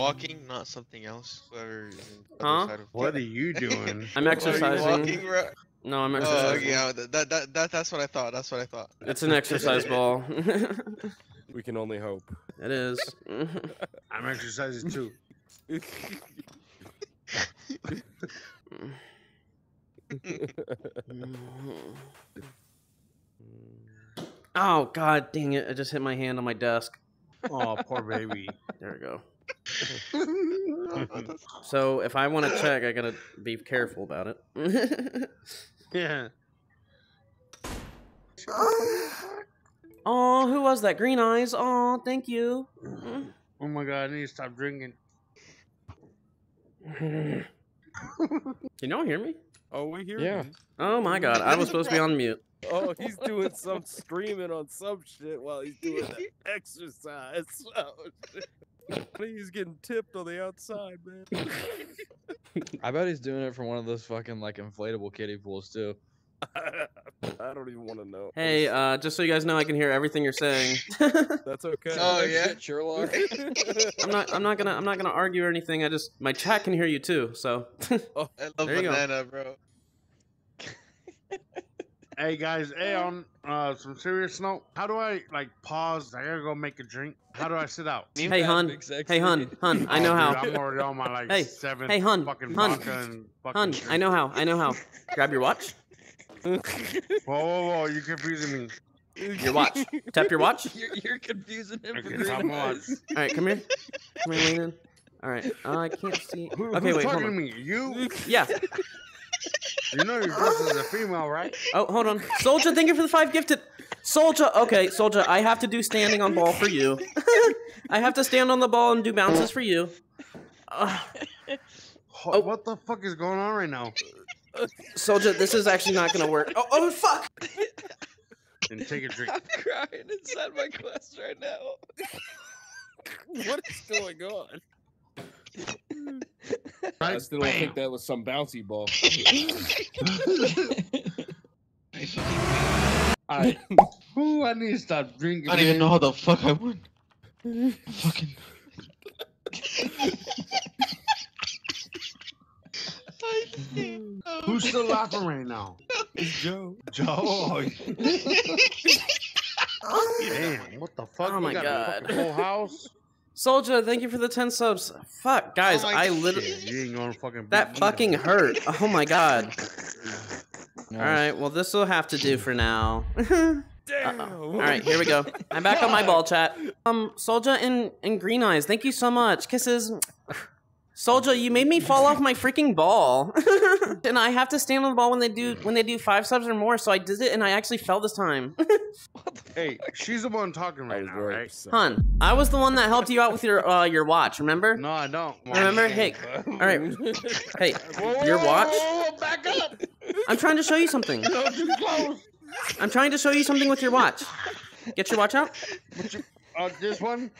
walking, not something else. Whoever is in the Huh? other side What are you doing? I'm exercising. walking. No, I'm Oh, exercising. okay, yeah, that, that, that, that, that's what I thought. That's what I thought. It's an exercise ball. We can only hope. it is. I'm exercising too. Oh god dang it! I just hit my hand on my desk. Oh, poor baby. There we go. So if I want to check, I gotta be careful about it. yeah. oh, who was that? Green eyes. Oh, thank you. Oh my god, I need to stop drinking. Can y'all hear me? Oh, we hear Yeah. you. Oh my god, I was supposed to be on mute. Oh, he's doing some screaming on some shit while he's doing the exercise. Oh, shit. he's getting tipped on the outside, man. I bet he's doing it from one of those fucking like inflatable kiddie pools too. I don't even want to know. Hey, uh, just so you guys know, I can hear everything you're saying. That's okay. Oh, yeah? Shit, Sherlock. I'm not. I'm not gonna. I'm not gonna argue or anything. I just my chat can hear you too. So oh, I love There banana, bro. Hey guys, hey on uh some serious note, how do I like pause? I gotta go make a drink. How do I sit out? hey, hun. Hey, hun. Hun. I Oh, know dude, how. I'm already on my like Hey, seven. hey, hun, fucking hun, vodka and fucking Hun. drink. I know how. I know how. Grab your watch. Whoa, whoa, whoa! You're confusing me. Your watch. Tap your watch. You're, you're confusing him for Okay, green top watch. All right, come here. Come here, lean in. All right. Uh, I can't see. Who, Okay, who's wait. Hold talking to on. me? You? Yeah. You know you're dressed as a female, right? Oh, hold on. Soldier, thank you for the five gifted. Soldier, okay, Soldier, I have to do standing on ball for you. I have to stand on the ball and do bounces for you. Uh, Oh. What the fuck is going on right now? Soldier, this is actually not gonna work. Oh, oh fuck! And take a drink. I'm crying inside my class right now. what is going on? I still don't think that was some bouncy ball. I. Ooh, I need to stop drinking. I don't even know how the fuck I won. fucking. Can't. Who's still laughing right now? It's Joe. Joe. Damn, what the fuck? Oh We my got a God. fucking Whole house. Soldier, thank you for the 10 subs. Fuck, guys, Oh I literally. Shit, you ain't gonna fucking. That fucking now. hurt. Oh my god. Nice. Alright, well, this will have to do for now. Damn. Alright, here we go. I'm back on my ball chat. Um, Soldier and, and Green Eyes, thank you so much. Kisses. Soldier, you made me fall off my freaking ball. and I have to stand on the ball when they do when they do five subs or more, so I did it and I actually fell this time. Hey, she's the one talking right now, right? upset. Hun, I was the one that helped you out with your uh your watch, remember? No, I don't. Remember? Hey, alright. Hey, Whoa, your watch? whoa, whoa, back up! I'm trying to show you something. No, too close. I'm trying to show you something with your watch. Get your watch out. Uh, this one.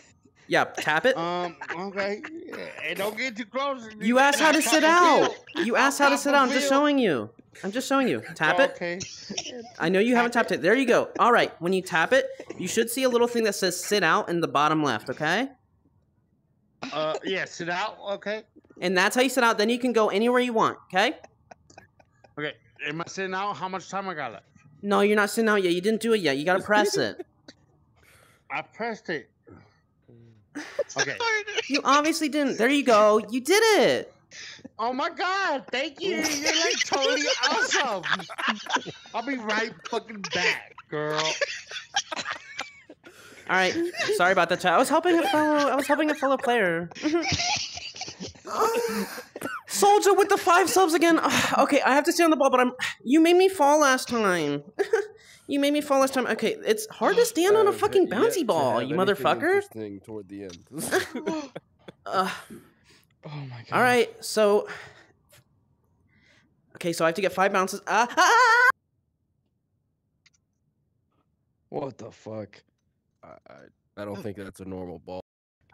Yeah, tap it. Um. Okay. Hey, don't get too close. You asked how to sit out. You asked how to sit out. I'm just showing you. I'm just showing you. Tap it. Okay. I know you haven't tapped it. There you go. All right. When you tap it, you should see a little thing that says sit out in the bottom left, okay? Uh. Yeah. Sit out. Okay. And that's how you sit out. Then you can go anywhere you want, okay? Okay. Am I sitting out? How much time I got left? No, you're not sitting out yet. You didn't do it yet. You got to press it. I pressed it. Okay. You obviously didn't. There you go. You did it. Oh my god! Thank you. You're like totally awesome. I'll be right fucking back, girl. All right. Sorry about that, chat. I was helping a fellow. I was helping a fellow player. Soldier with the five subs again. Okay, I have to stay on the ball, but I'm. You made me fall last time. you made me fall last time. Okay, it's hard to stand on a fucking bouncy ball, you motherfucker. interesting toward the end. Uh, Oh my god. all right, so. Okay, so I have to get five bounces. Ah, ah! What the fuck? I, I, I don't think that's a normal ball.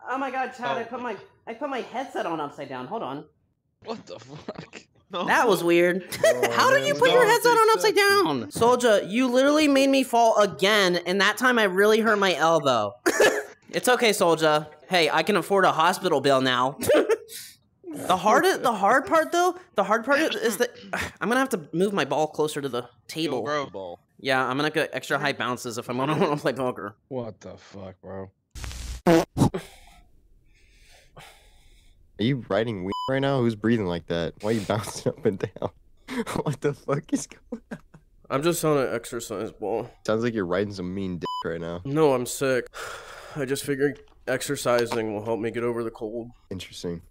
Oh my god, Chad! I Oh put my I put my headset on upside down. Hold on. What the fuck? No. That was weird. Oh, How do you man, put your no, headset on upside down? Soldier, you literally made me fall again, and that time I really hurt my elbow. it's okay, Soldier. Hey, I can afford a hospital bill now. the hard, the hard part though, the hard part is that I'm gonna have to move my ball closer to the Yo, table. bro. Ball. Yeah, I'm gonna get extra high bounces if I'm gonna want to play poker. What the fuck, bro? Are you riding weed right now? Who's breathing like that? Why are you bouncing up and down? what the fuck is going on? I'm just on an exercise ball. Sounds like you're riding some mean dick right now. No, I'm sick. I just figured exercising will help me get over the cold. Interesting.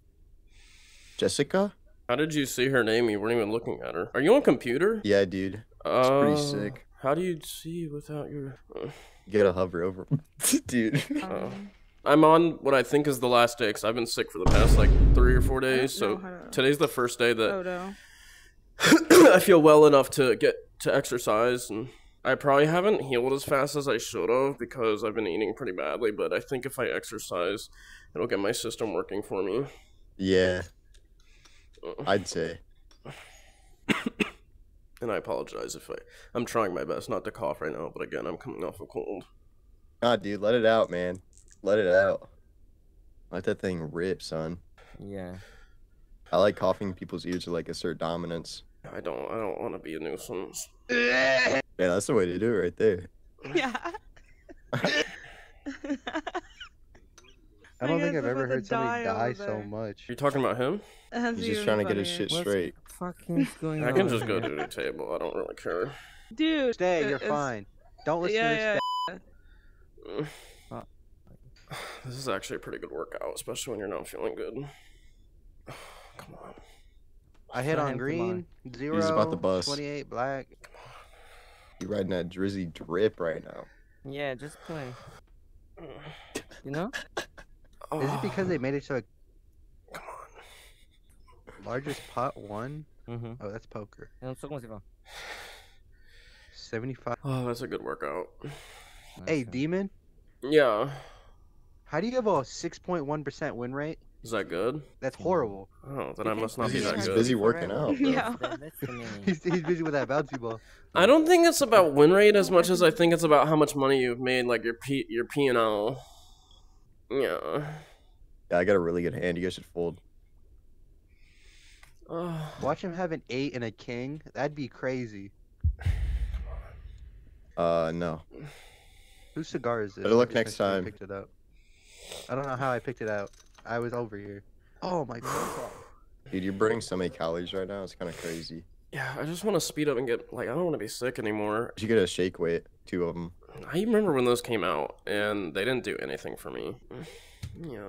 Jessica? How did you see her name? You weren't even looking at her. Are you on computer? Yeah, dude. It's pretty sick. How do you see without your? uh, You gotta hover over. dude. Oh. I'm on what I think is the last day because I've been sick for the past like three or four days. So to- today's the first day that Oh no. I feel well enough to get to exercise, and I probably haven't healed as fast as I should have because I've been eating pretty badly. But I think if I exercise, it'll get my system working for me. Yeah, I'd say. And I apologize if I I'm trying my best not to cough right now, but again, I'm coming off a cold. Nah, dude, let it out, man. Let it out. Let that thing rip, son. Yeah. I like coughing people's ears to like assert dominance. I don't I don't want to be a nuisance. Yeah, that's the way to do it right there. Yeah. I don't My think I've ever heard somebody die die so there. much. You're talking about him? That's He's just even trying to get his shit What's straight. Fucking's going I on? can just go to the table. I don't really care. Dude. Stay, you're it's- fine. Don't listen Yeah, to yeah. this. This is actually a pretty good workout, especially when you're not feeling good. Come on. I hit on him come green, zero, about to bust. 28 black. You're riding that drizzy drip right now. Yeah, just play. You know? Is it because they made it so Come on. largest pot one? Mm-hmm. Oh, that's poker. Eu não sou como se fala. 75. Oh, that's a good workout. Hey, Okay. Demon, Yeah. How do you have a 6.1% win rate? Is that good? That's horrible. Oh, then I must not be He's, that he's good. busy working out, bro. Yeah. That- That's the name. He's, he's busy with that bouncy ball. I don't think it's about win rate as much as I think it's about how much money you've made, like your P your P and L. Yeah. Yeah, I got a really good hand. You guys should fold. Oh, Watch him have an 8 and a king. That'd be crazy. Uh, no. Whose cigar is this? Better luck I just next accidentally time. Picked it up. I don't know how I picked it out. I was over here. Oh my god. Dude, you're burning so many calories right now. It's kind of crazy. yeah. I just want to speed up and get like I don't want to be sick anymore. Did you get a shake weight, two of them. I remember when those came out and they didn't do anything for me. Yeah.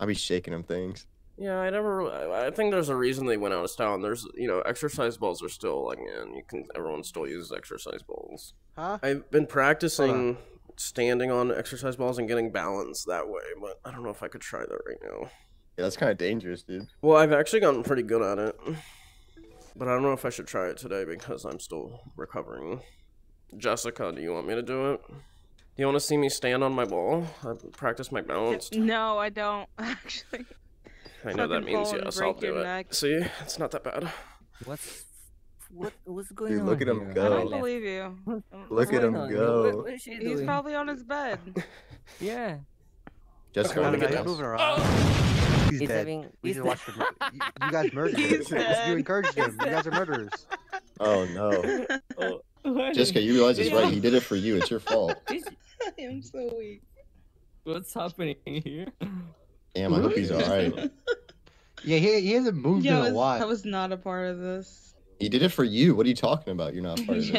I'll be shaking them things. Yeah, I never. really- I I think there's a reason they went out of style. And there's, you know, exercise balls are still like, man, you can. Everyone still uses exercise balls. Huh? I've been practicing standing on exercise balls and getting balance that way, but I don't know if I could try that right now. Yeah, that's kind of dangerous, dude. Well, I've actually gotten pretty good at it, but I don't know if I should try it today because I'm still recovering. Jessica, do you want me to do it? Do you want to see me stand on my ball? I practice my balance. No, I don't actually. I know that means fall and yes. I'll do it. neck. See, it's not that bad. What's what? What's going Dude, on? look at him here? I go. don't believe you. Look at him on go. What, what is she He's probably on his bed. Yeah. Jessica, I want to get he's moving around. Oh. He's He's dead. having. We he's just watched him. You, you guys murdered him. He's You encouraged him. You guys are murderers. Oh no, Oh, Jessica, you realize it's Yeah. right. He did it for you. It's your fault. I'm so weak. What's happening here? Damn, I hope he's all right. Yeah, he, he hasn't moved Yo, in a while. I was not a part of this. He did it for you. What are you talking about? You're not part of it.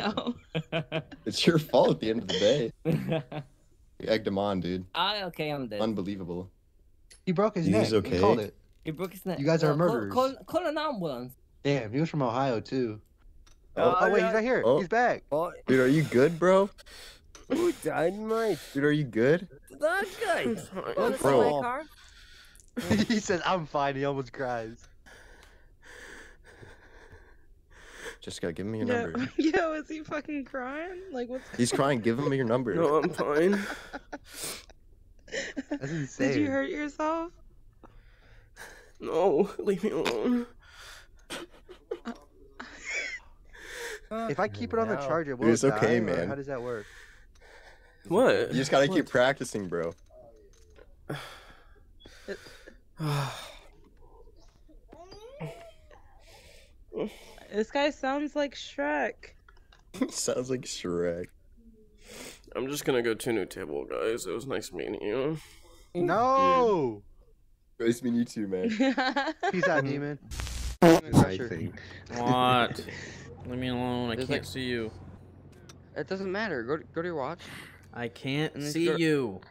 Yo. It's your fault at the end of the day. You egged him on, dude. ah, okay, I'm dead. Unbelievable. He broke his You neck. he's He okay? called it. he broke his neck. You guys are Uh, call- murderers. Call, call an ambulance. Damn, he was from Ohio too. Oh, Oh, wait, he's right here. Oh. He's back. Oh, Dude, are you good, bro? who dynamite? Dude, are you good? That guy. Oh, Bro. my car? he says, I'm fine. He almost cries. Jessica, give me your Yo, number. yo, is he fucking crying? Like what's He's crying. Give him your number. No, I'm fine. That's insane. Did you hurt yourself? No, leave me alone. If I keep it on the No. charger, will Dude, it's it okay, die, or man. How does that work? What? You just gotta keep practicing, bro. This guy sounds like Shrek. Sounds like Shrek. I'm just gonna go to a new table, guys. It was nice meeting you. No. Nice meeting you too, man. Peace out, demon. I think. What? Leave me alone. I There's can't like- see you. It doesn't matter. Go to, go to your watch. I can't see go- you.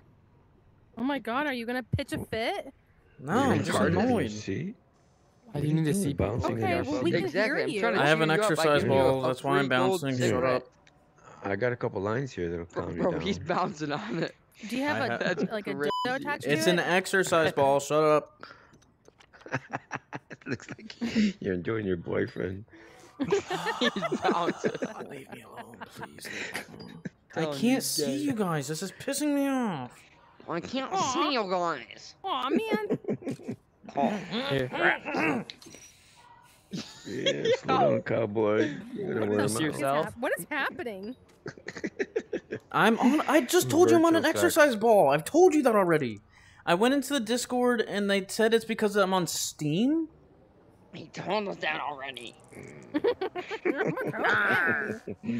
Oh my god, are you gonna pitch a fit? No, You're I'm just retarded, you annoyed. See? Why do you need to see bouncing Okay, well, we can Exactly. hear I'm you. trying to I have an cheer you up. I exercise give you a- ball. That's why I'm bouncing. Shut up. I got a couple lines here that'll calm you Bro, down. he's bouncing on it. Do you have I a have- That's like a crazy. dildo attached It's to an it? exercise ball. Shut up. it Looks like you're enjoying your boyfriend. he's bouncing. Leave me alone, please. Oh, I can't see you guys. This is pissing me off. I can't Aw. see you guys. Aw, man. Yeah, slow down, cowboy. You're gonna wear What him is, out. yourself? Hap- what is happening? I'm on. I just told you I'm on an Virtual sex. exercise ball. I've told you that already. I went into the Discord and they said it's because I'm on Steam. He told us that already.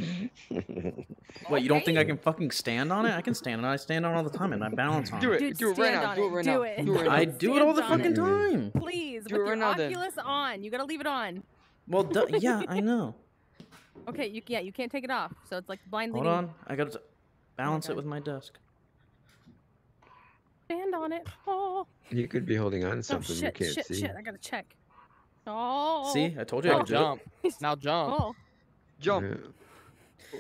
What? You don't think I can fucking stand on it? I can stand on it. I stand on it all the time and I balance on it. Do it. it. Dude, do it right stand now. on Do it. it right Do now. it. Do it I now. do it all the fucking it. time. Please, Do it with right your now, then. Oculus on. You gotta leave it on. Well, duh, yeah, I know. Okay, you can't. You can't take it off. So it's like blind Hold leading. on. I gotta balance oh Okay. it with my desk. Stand on it. Oh, You could be holding on to oh something shit, you can't shit, see. shit. I gotta check. Oh. See, I told you I Now could do it. jump. Now jump. Oh. Jump. Yeah.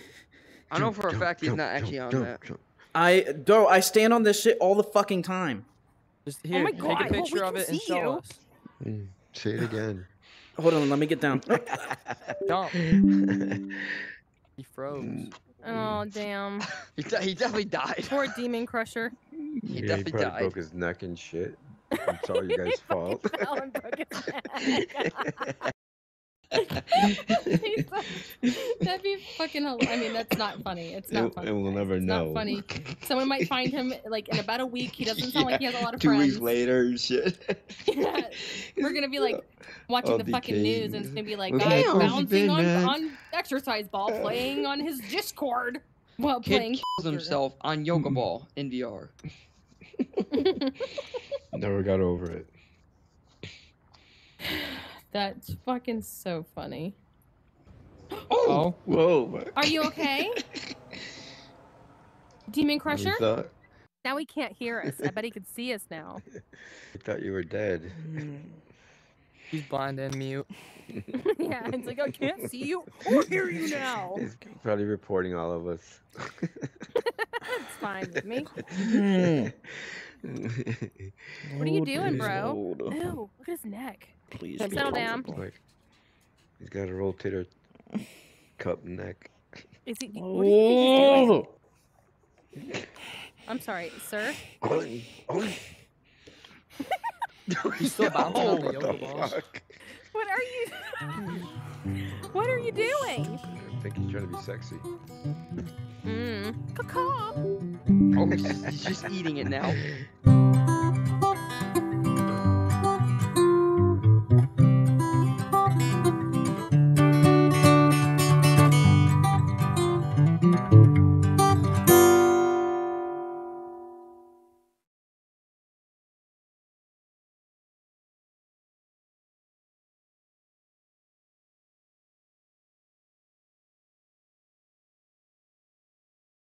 I know Jump, for a jump, fact he's not actually jump, on jump, that. jump. I do. I stand on this shit all the fucking time. Just Oh here, my take God, a well, we picture of it and show you. us. Mm, Say it again. Hold on. Let me get down. Jump. He froze. Oh damn. He, de- he definitely died. Poor demon crusher. He yeah, definitely probably died. broke his neck and shit. It's all you guys' fault. Fell and broke his neck. He's so- That'd be fucking. hel- I mean, that's not funny. It's not And- funny. and we'll never it's know. Not funny. Someone might find him like in about a week. He doesn't sound like he has a lot of Two friends. weeks later shit. Yeah, We're gonna be like watching All the fucking news, and it's gonna be like Well, guy damn, where's he bouncing been, on, man? on exercise ball, playing on his Discord while Kid playing. kills himself on Yoga Ball in VR. Never got over it. That's fucking so funny. Oh, Whoa. Are you okay, Demon Crusher? Thought, Now he can't hear us. I bet he could see us now. you thought you were dead. Mm. he's blind and mute. yeah, it's like I can't see you or hear you now. He's probably reporting all of us. It's fine with me. Hmm. What are you doing, bro? Ew, look at his neck. Please. Settle down. comfortable. Like, he's got a rotator cup neck. Is he? What do you think he's doing? Oh. I'm sorry, sir. He's still bouncing on the what yoga the balls. fuck? What are you? what are you doing? I think he's trying to be sexy. Mmm. Caw. Oh, he's, he's just eating it now. Thank you.